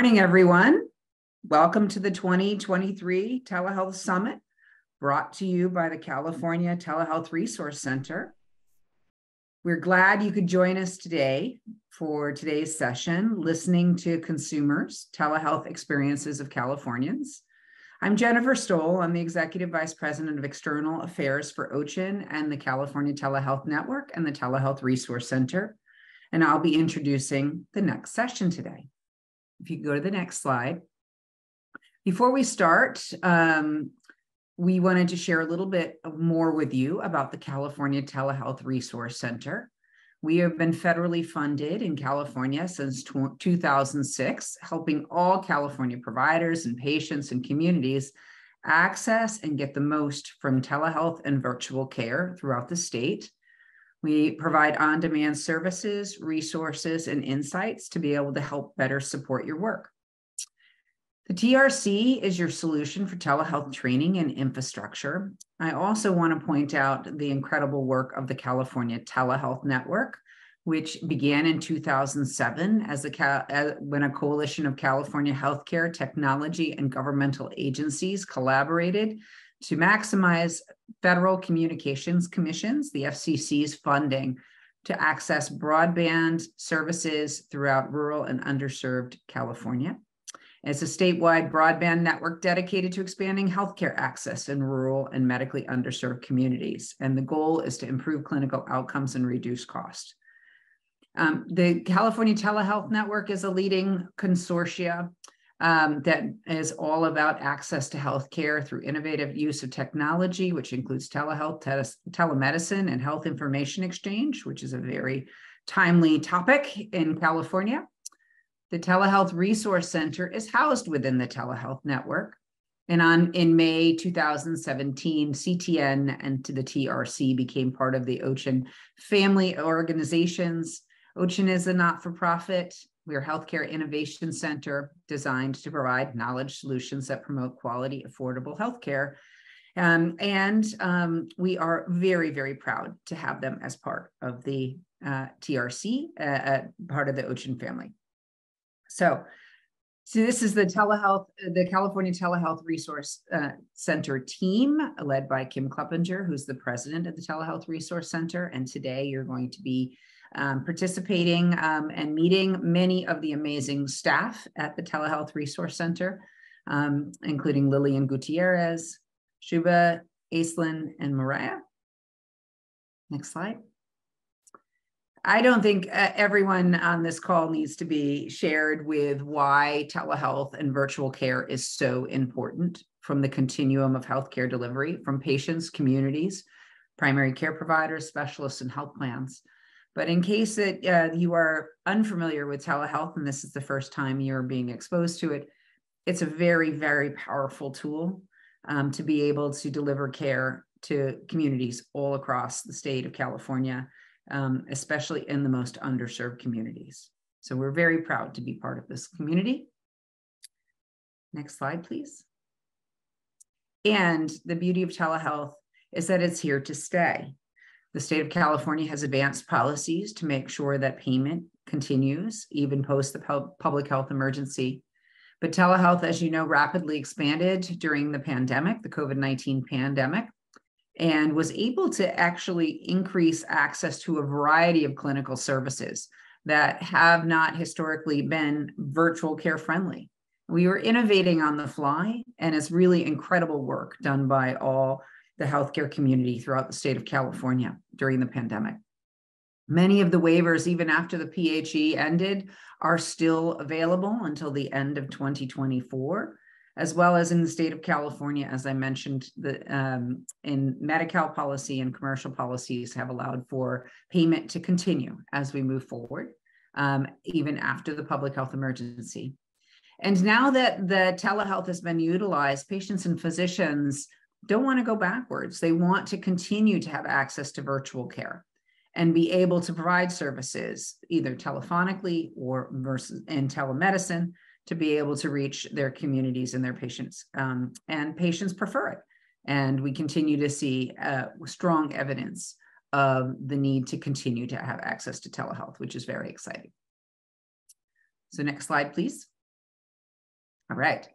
morning, everyone. Welcome to the 2023 Telehealth Summit brought to you by the California Telehealth Resource Center. We're glad you could join us today for today's session, listening to consumers, telehealth experiences of Californians. I'm Jennifer Stoll. I'm the Executive Vice President of External Affairs for OCHIN and the California Telehealth Network and the Telehealth Resource Center. And I'll be introducing the next session today. If you go to the next slide. Before we start, um, we wanted to share a little bit more with you about the California Telehealth Resource Center. We have been federally funded in California since 2006, helping all California providers and patients and communities access and get the most from telehealth and virtual care throughout the state. We provide on demand services, resources, and insights to be able to help better support your work. The TRC is your solution for telehealth training and infrastructure. I also want to point out the incredible work of the California Telehealth Network, which began in 2007 as a as, uh, when a coalition of California healthcare, technology, and governmental agencies collaborated to maximize Federal Communications Commission's, the FCC's funding to access broadband services throughout rural and underserved California. It's a statewide broadband network dedicated to expanding healthcare access in rural and medically underserved communities. And the goal is to improve clinical outcomes and reduce cost. Um, the California Telehealth Network is a leading consortia um, that is all about access to healthcare through innovative use of technology, which includes telehealth, te- telemedicine, and health information exchange, which is a very timely topic in California. The Telehealth Resource Center is housed within the Telehealth Network. And on in May 2017, CTN and to the TRC became part of the OCHIN family organizations. OCHIN is a not-for-profit we're a healthcare innovation center designed to provide knowledge solutions that promote quality, affordable healthcare. Um, and um, we are very, very proud to have them as part of the uh, TRC, uh, uh, part of the OCHIN family. So, so this is the telehealth, the California Telehealth Resource uh, Center team led by Kim Kleppinger, who's the president of the Telehealth Resource Center. And today you're going to be um, participating um, and meeting many of the amazing staff at the Telehealth Resource Center, um, including Lillian Gutierrez, Shuba, Aislinn, and Mariah. Next slide. I don't think uh, everyone on this call needs to be shared with why telehealth and virtual care is so important from the continuum of healthcare delivery from patients, communities, primary care providers, specialists, and health plans. But in case that uh, you are unfamiliar with telehealth and this is the first time you're being exposed to it, it's a very, very powerful tool um, to be able to deliver care to communities all across the state of California, um, especially in the most underserved communities. So we're very proud to be part of this community. Next slide, please. And the beauty of telehealth is that it's here to stay. The state of California has advanced policies to make sure that payment continues even post the public health emergency. But telehealth, as you know, rapidly expanded during the pandemic, the COVID 19 pandemic, and was able to actually increase access to a variety of clinical services that have not historically been virtual care friendly. We were innovating on the fly, and it's really incredible work done by all the healthcare community throughout the state of California during the pandemic. Many of the waivers, even after the PHE ended, are still available until the end of 2024, as well as in the state of California, as I mentioned, the um, in Medi-Cal policy and commercial policies have allowed for payment to continue as we move forward, um, even after the public health emergency. And now that the telehealth has been utilized, patients and physicians don't want to go backwards. They want to continue to have access to virtual care and be able to provide services either telephonically or versus in telemedicine to be able to reach their communities and their patients. Um, and patients prefer it. And we continue to see uh, strong evidence of the need to continue to have access to telehealth, which is very exciting. So next slide, please. All right.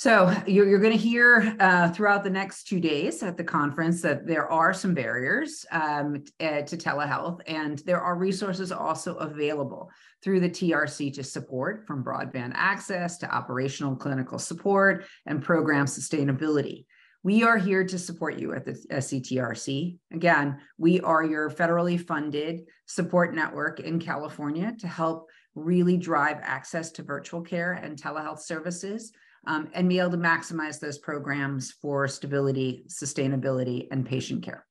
So you're, you're going to hear uh, throughout the next two days at the conference that there are some barriers um, uh, to telehealth, and there are resources also available through the TRC to support from broadband access to operational clinical support and program sustainability. We are here to support you at the SCTRC. Again, we are your federally funded support network in California to help really drive access to virtual care and telehealth services um, and be able to maximize those programs for stability, sustainability, and patient care.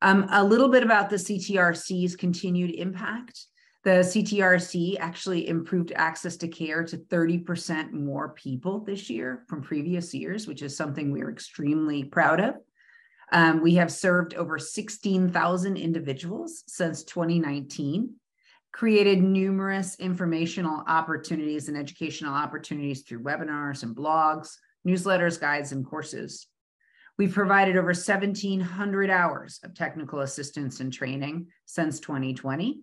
Um, a little bit about the CTRC's continued impact. The CTRC actually improved access to care to 30% more people this year from previous years, which is something we are extremely proud of. Um, we have served over 16,000 individuals since 2019 created numerous informational opportunities and educational opportunities through webinars and blogs, newsletters, guides, and courses. We've provided over 1,700 hours of technical assistance and training since 2020.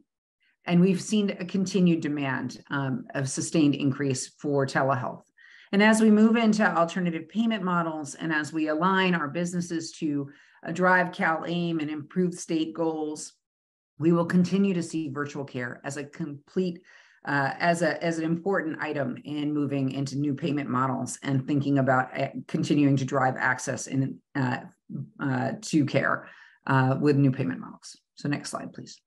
And we've seen a continued demand um, of sustained increase for telehealth. And as we move into alternative payment models and as we align our businesses to uh, drive CalAIM and improve state goals, we will continue to see virtual care as a complete uh, as a as an important item in moving into new payment models and thinking about uh, continuing to drive access in uh, uh to care uh, with new payment models. So next slide, please.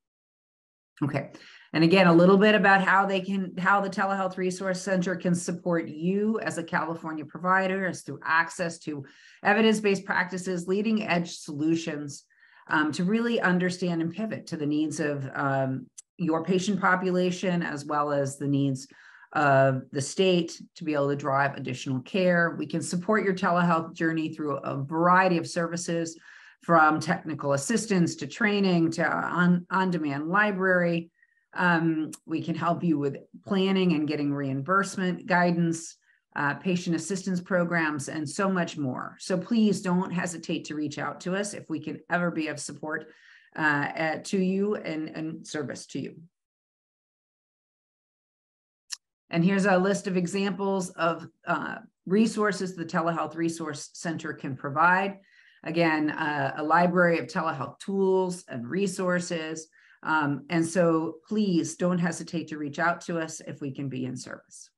Okay, and again, a little bit about how they can how the telehealth resource center can support you as a California provider, as through access to evidence-based practices, leading edge solutions um, to really understand and pivot to the needs of um, your patient population as well as the needs of the state to be able to drive additional care. We can support your telehealth journey through a variety of services from technical assistance to training to on, on demand library. Um, we can help you with planning and getting reimbursement guidance uh, patient assistance programs, and so much more. So please don't hesitate to reach out to us if we can ever be of support uh, at, to you and, and service to you. And here's a list of examples of uh, resources the Telehealth Resource Center can provide. Again, uh, a library of telehealth tools and resources. Um, and so please don't hesitate to reach out to us if we can be in service.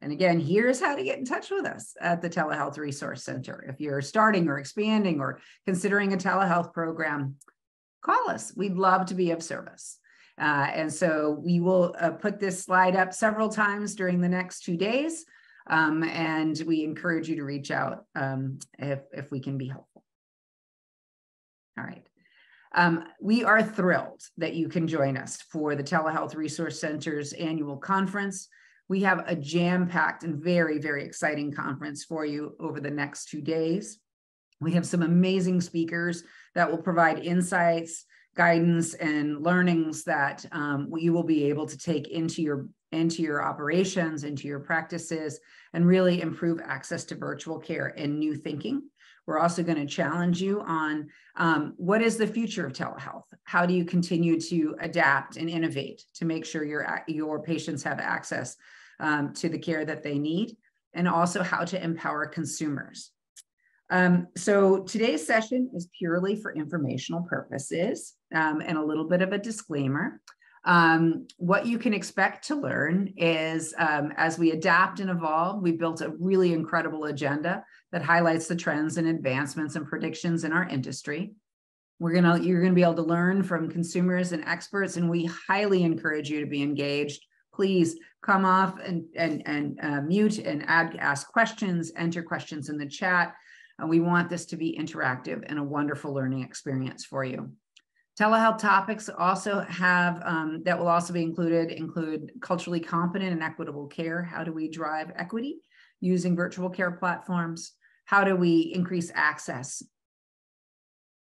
And again, here's how to get in touch with us at the Telehealth Resource Center. If you're starting or expanding or considering a telehealth program, call us. We'd love to be of service. Uh, and so we will uh, put this slide up several times during the next two days. Um, and we encourage you to reach out um, if, if we can be helpful. All right. Um, we are thrilled that you can join us for the Telehealth Resource Center's annual conference. We have a jam packed and very, very exciting conference for you over the next two days. We have some amazing speakers that will provide insights, guidance, and learnings that um, you will be able to take into your into your operations, into your practices, and really improve access to virtual care and new thinking. We're also going to challenge you on um, what is the future of telehealth? How do you continue to adapt and innovate to make sure your, your patients have access um, to the care that they need, and also how to empower consumers. Um, so today's session is purely for informational purposes um, and a little bit of a disclaimer. Um, what you can expect to learn is um, as we adapt and evolve, we built a really incredible agenda that highlights the trends and advancements and predictions in our industry. We're gonna, you're gonna be able to learn from consumers and experts, and we highly encourage you to be engaged please come off and, and, and uh, mute and add, ask questions, enter questions in the chat. Uh, we want this to be interactive and a wonderful learning experience for you. Telehealth topics also have, um, that will also be included, include culturally competent and equitable care. How do we drive equity using virtual care platforms? How do we increase access?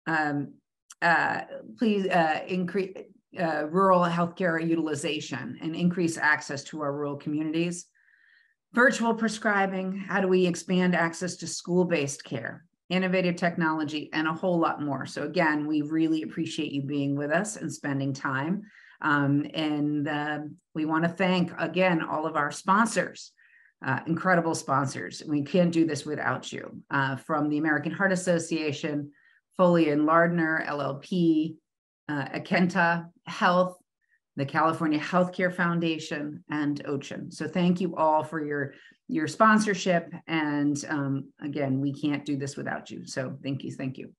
Um, uh, please uh, increase uh, rural healthcare utilization and increase access to our rural communities. Virtual prescribing, how do we expand access to school based care, innovative technology, and a whole lot more. So, again, we really appreciate you being with us and spending time Um, and uh, we want to thank again all of our sponsors, uh, incredible sponsors. We can't do this without you. Uh, from the American Heart Association, Foley and Lardner, LLP, uh, Acentra Health, the California Healthcare Foundation, and OCHIN. So thank you all for your your sponsorship. And um, again, we can't do this without you. So thank you, thank you.